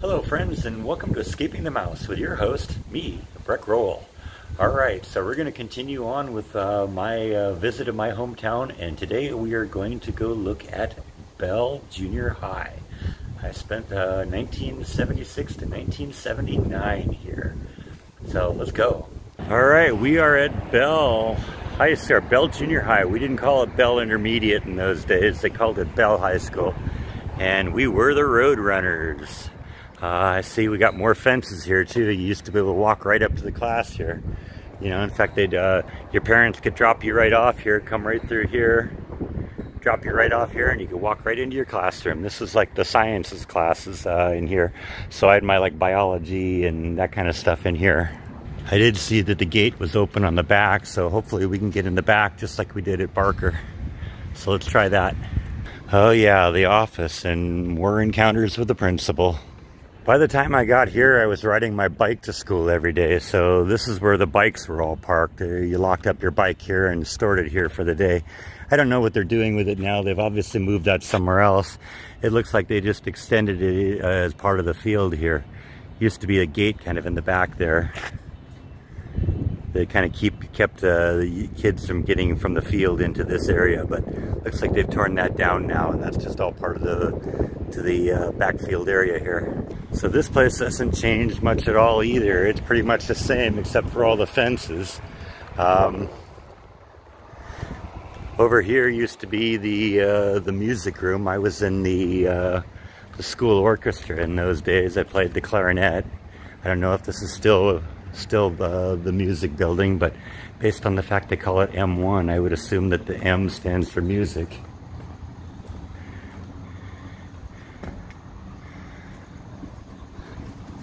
Hello friends and welcome to Escaping the Mouse with your host, me, Breck Roll. Alright, so we're going to continue on with uh, my uh, visit of my hometown and today we are going to go look at Bell Junior High. I spent uh, 1976 to 1979 here. So let's go. Alright, we are at Bell High School, Bell Junior High. We didn't call it Bell Intermediate in those days, they called it Bell High School. And we were the Road Runners. Uh, I see we got more fences here too. You used to be able to walk right up to the class here. You know, in fact, they'd, uh, your parents could drop you right off here, come right through here, drop you right off here, and you could walk right into your classroom. This is like the sciences classes uh, in here. So I had my like biology and that kind of stuff in here. I did see that the gate was open on the back, so hopefully we can get in the back just like we did at Barker. So let's try that. Oh yeah, the office and more encounters with the principal. By the time I got here, I was riding my bike to school every day. So this is where the bikes were all parked. Uh, you locked up your bike here and stored it here for the day. I don't know what they're doing with it now. They've obviously moved that somewhere else. It looks like they just extended it uh, as part of the field here. Used to be a gate kind of in the back there they kind of keep kept uh, the kids from getting from the field into this area but looks like they've torn that down now and that's just all part of the to the uh, backfield area here. So this place hasn't changed much at all either. It's pretty much the same except for all the fences. Um, over here used to be the uh, the music room. I was in the uh, the school orchestra in those days. I played the clarinet. I don't know if this is still still the, the music building, but based on the fact they call it M1, I would assume that the M stands for music.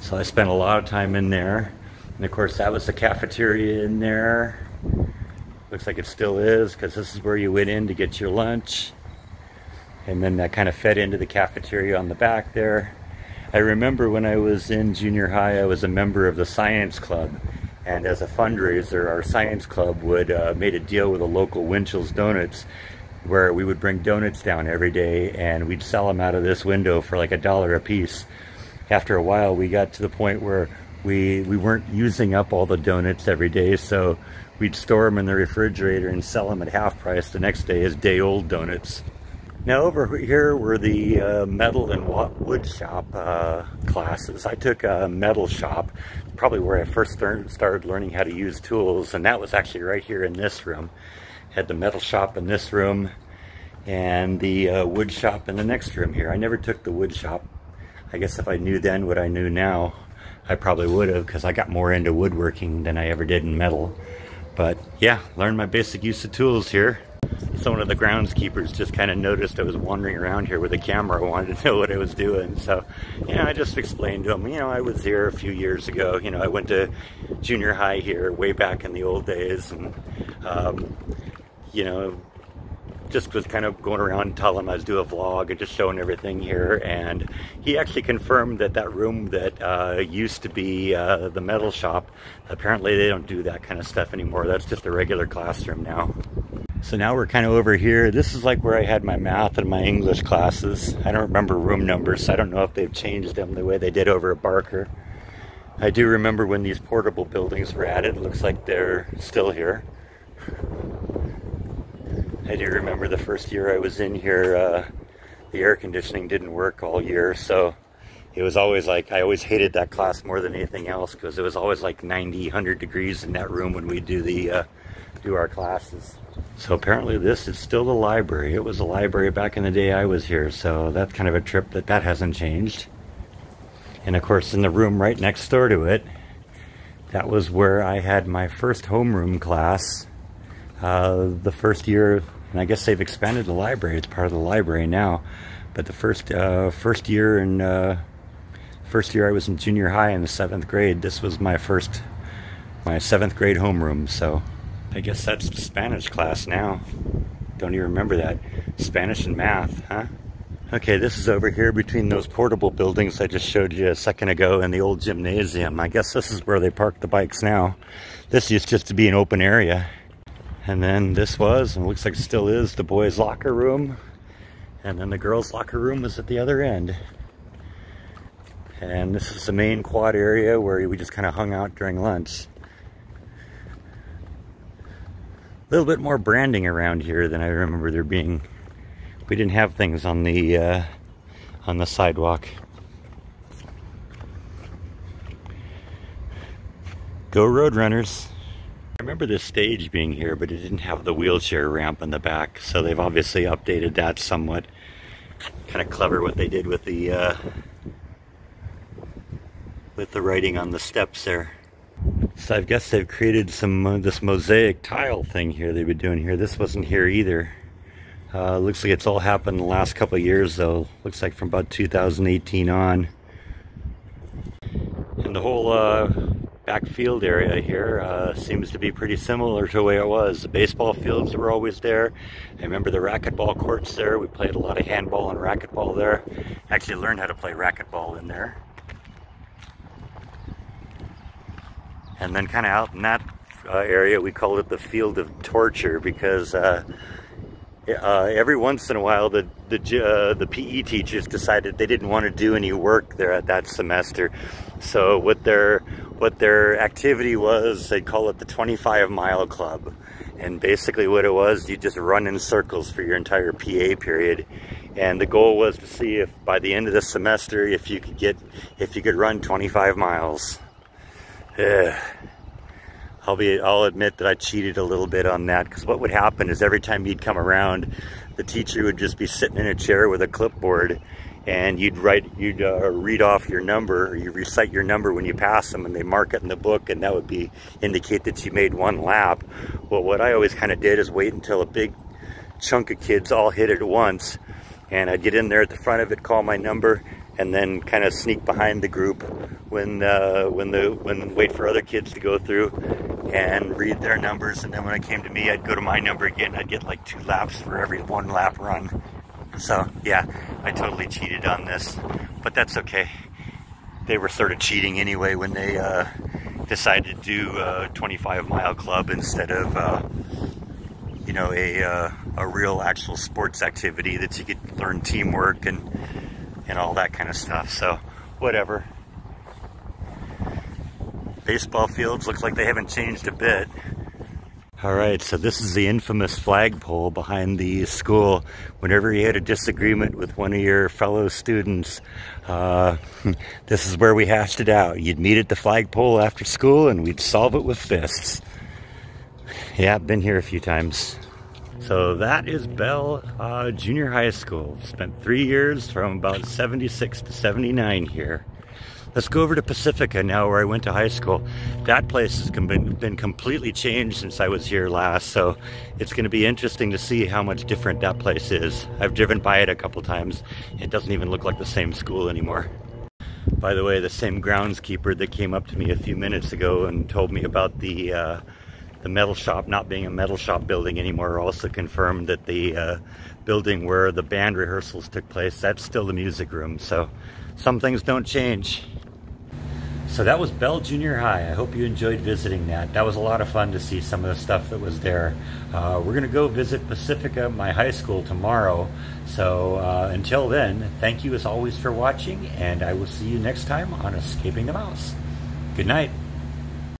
So I spent a lot of time in there. And of course that was the cafeteria in there. Looks like it still is because this is where you went in to get your lunch. And then that kind of fed into the cafeteria on the back there. I remember when I was in junior high, I was a member of the science club. And as a fundraiser, our science club would uh, made a deal with a local Winchell's Donuts where we would bring donuts down every day and we'd sell them out of this window for like a dollar a piece. After a while, we got to the point where we, we weren't using up all the donuts every day, so we'd store them in the refrigerator and sell them at half price the next day as day-old donuts. Now over here were the uh, metal and wood shop uh, classes. I took a metal shop, probably where I first started learning how to use tools, and that was actually right here in this room. Had the metal shop in this room, and the uh, wood shop in the next room here. I never took the wood shop. I guess if I knew then what I knew now, I probably would have, because I got more into woodworking than I ever did in metal. But yeah, learned my basic use of tools here so one of the groundskeepers just kind of noticed I was wandering around here with a camera, wanted to know what I was doing. So, you know, I just explained to him, you know, I was here a few years ago. You know, I went to junior high here way back in the old days, and um, you know, just was kind of going around telling him I was doing a vlog and just showing everything here. And he actually confirmed that that room that uh, used to be uh, the metal shop, apparently they don't do that kind of stuff anymore. That's just a regular classroom now. So now we're kind of over here. This is like where I had my math and my English classes. I don't remember room numbers. So I don't know if they've changed them the way they did over at Barker. I do remember when these portable buildings were added. It looks like they're still here. I do remember the first year I was in here, uh, the air conditioning didn't work all year. So it was always like, I always hated that class more than anything else because it was always like 90, 100 degrees in that room when we do the, uh, do our classes. So apparently this is still the library. It was a library back in the day I was here, so that's kind of a trip that that hasn't changed. And of course in the room right next door to it, that was where I had my first homeroom class uh, the first year, and I guess they've expanded the library. It's part of the library now. But the first uh, first year in uh, first year I was in junior high in the seventh grade. This was my first my seventh grade homeroom. So I guess that's Spanish class now. Don't even remember that. Spanish and math, huh? Okay, this is over here between those portable buildings I just showed you a second ago and the old gymnasium. I guess this is where they park the bikes now. This used just to be an open area. And then this was, and looks like it still is, the boys' locker room. And then the girls' locker room was at the other end. And this is the main quad area where we just kind of hung out during lunch. A little bit more branding around here than I remember there being. We didn't have things on the uh, on the sidewalk. Go Roadrunners. I remember this stage being here, but it didn't have the wheelchair ramp in the back, so they've obviously updated that somewhat. Kind of clever what they did with the uh, with the writing on the steps there. So I guess they've created some uh, this mosaic tile thing here they've been doing here. This wasn't here either. Uh, looks like it's all happened in the last couple of years though. Looks like from about 2018 on. And the whole uh, backfield area here uh, seems to be pretty similar to the way it was. The baseball fields were always there. I remember the racquetball courts there. We played a lot of handball and racquetball there. Actually learned how to play racquetball in there. And then kind of out in that uh, area, we called it the field of torture because uh, uh, every once in a while the the, uh, the PE teachers decided they didn't want to do any work there at that semester. So what their what their activity was, they'd call it the 25 mile club. And basically what it was, you just run in circles for your entire PA period. And the goal was to see if by the end of the semester, if you could get, if you could run 25 miles. Yeah. I'll be, I'll admit that I cheated a little bit on that because what would happen is every time you'd come around, the teacher would just be sitting in a chair with a clipboard and you'd write, you'd uh, read off your number, or you recite your number when you pass them, and they mark it in the book, and that would be indicate that you made one lap. Well, what I always kind of did is wait until a big chunk of kids all hit it at once, and I'd get in there at the front of it, call my number, and then kind of sneak behind the group when uh, when the when wait for other kids to go through and read their numbers, and then when it came to me, I'd go to my number again. I'd get like two laps for every one lap run. So yeah, I totally cheated on this, but that's okay. They were sort of cheating anyway when they uh, decided to do a 25 mile club instead of, uh, you know, a, uh, a real actual sports activity that you could learn teamwork and, and all that kind of stuff. So whatever. Baseball fields look like they haven't changed a bit. All right, so this is the infamous flagpole behind the school. Whenever you had a disagreement with one of your fellow students, uh, this is where we hashed it out. You'd meet at the flagpole after school and we'd solve it with fists. Yeah, I've been here a few times. So that is Bell uh, Junior High School. Spent three years from about 76 to 79 here. Let's go over to Pacifica now where I went to high school. That place has been, been completely changed since I was here last, so it's going to be interesting to see how much different that place is. I've driven by it a couple times. It doesn't even look like the same school anymore. By the way, the same groundskeeper that came up to me a few minutes ago and told me about the uh, the metal shop not being a metal shop building anymore also confirmed that the uh, building where the band rehearsals took place, that's still the music room. So some things don't change. So that was Bell Junior High. I hope you enjoyed visiting that. That was a lot of fun to see some of the stuff that was there. Uh, we're going to go visit Pacifica, my high school, tomorrow. So uh, until then, thank you as always for watching, and I will see you next time on Escaping the Mouse. Good night.